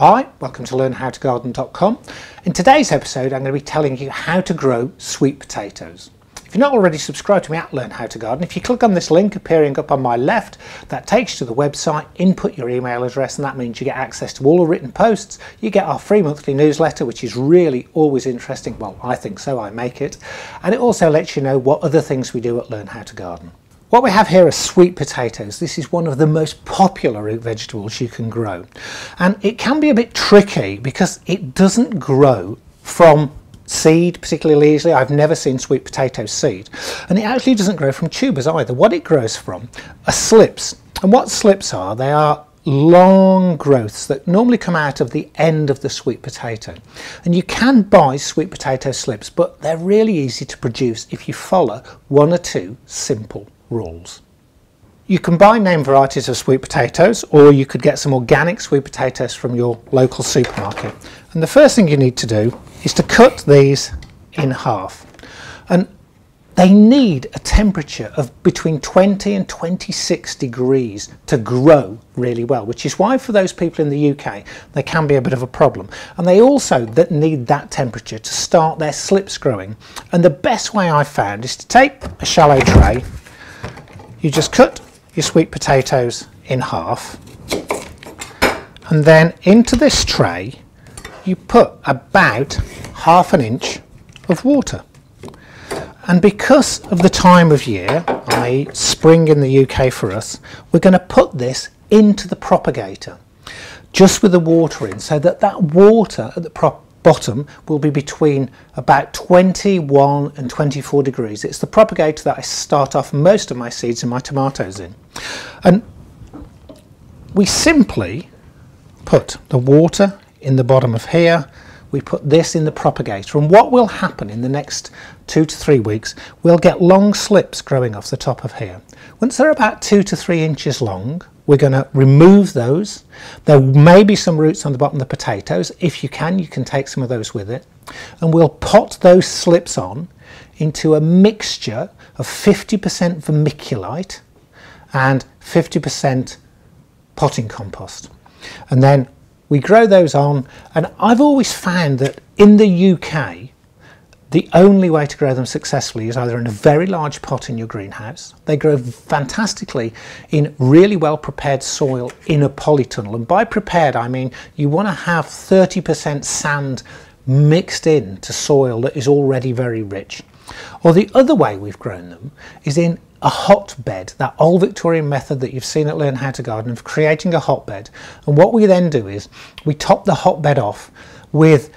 Hi, welcome to learnhowtogarden.com. In today's episode I'm going to be telling you how to grow sweet potatoes. If you're not already subscribed to me at Learn How to Garden, if you click on this link appearing up on my left, that takes you to the website, input your email address and that means you get access to all the written posts, you get our free monthly newsletter which is really always interesting, well I think so, I make it, and it also lets you know what other things we do at Learn How to Garden. What we have here are sweet potatoes. This is one of the most popular root vegetables you can grow. And it can be a bit tricky because it doesn't grow from seed particularly easily. I've never seen sweet potato seed. And it actually doesn't grow from tubers either. What it grows from are slips. And what slips are, they are long growths that normally come out of the end of the sweet potato. And you can buy sweet potato slips, but they're really easy to produce if you follow one or two simple rules. You can buy name varieties of sweet potatoes or you could get some organic sweet potatoes from your local supermarket. And the first thing you need to do is to cut these in half. And they need a temperature of between 20 and 26 degrees to grow really well, which is why for those people in the UK, they can be a bit of a problem. And they also that need that temperature to start their slips growing. And the best way I've found is to take a shallow tray you just cut your sweet potatoes in half and then into this tray you put about half an inch of water and because of the time of year, i.e. spring in the UK for us, we're going to put this into the propagator just with the water in so that that water at the prop bottom will be between about 21 and 24 degrees. It's the propagator that I start off most of my seeds and my tomatoes in. And we simply put the water in the bottom of here, we put this in the propagator and what will happen in the next two to three weeks, we'll get long slips growing off the top of here. Once they're about two to three inches long, we're going to remove those. There may be some roots on the bottom of the potatoes. If you can, you can take some of those with it. And we'll pot those slips on into a mixture of 50% vermiculite and 50% potting compost. And then we grow those on. And I've always found that in the UK, the only way to grow them successfully is either in a very large pot in your greenhouse. They grow fantastically in really well prepared soil in a polytunnel. And by prepared, I mean you want to have 30% sand mixed in to soil that is already very rich. Or the other way we've grown them is in a hotbed, that old Victorian method that you've seen at Learn How to Garden of creating a hotbed. And what we then do is we top the hotbed off with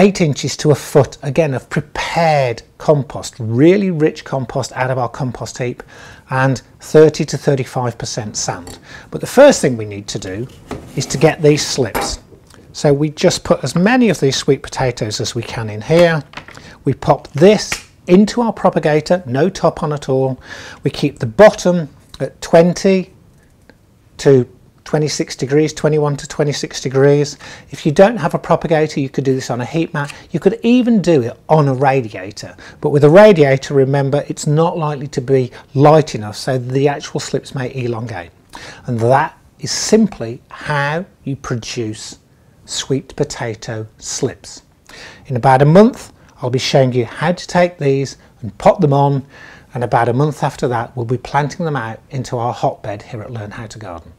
eight inches to a foot again of prepared compost, really rich compost out of our compost heap and 30 to 35% sand. But the first thing we need to do is to get these slips. So we just put as many of these sweet potatoes as we can in here. We pop this into our propagator, no top on at all. We keep the bottom at 20 to 26 degrees, 21 to 26 degrees. If you don't have a propagator, you could do this on a heat mat. You could even do it on a radiator. But with a radiator, remember, it's not likely to be light enough, so the actual slips may elongate. And that is simply how you produce sweet potato slips. In about a month, I'll be showing you how to take these and pot them on, and about a month after that, we'll be planting them out into our hotbed here at Learn How to Garden.